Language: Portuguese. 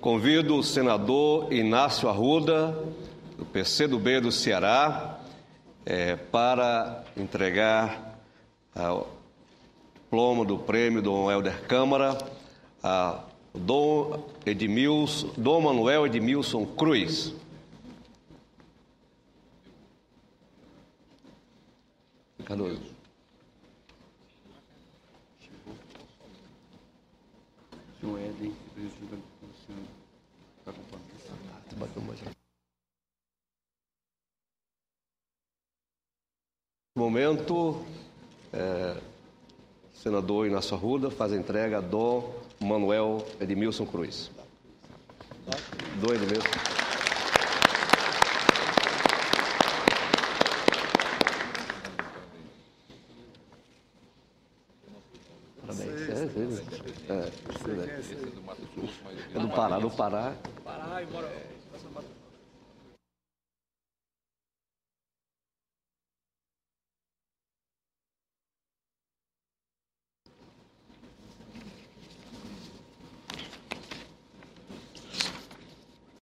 Convido o senador Inácio Arruda, do PCdoB do Ceará, é, para entregar o plomo do prêmio Dom Helder Câmara a Dom, Edmilson, Dom Manuel Edmilson Cruz. Cardoso. Senhor Éden, momento, é, senador Inácio Arruda faz a entrega do Manuel Edmilson Cruz. Do Edmilson. Parabéns. É, é, é, é do Pará, do Pará. Pará, embora.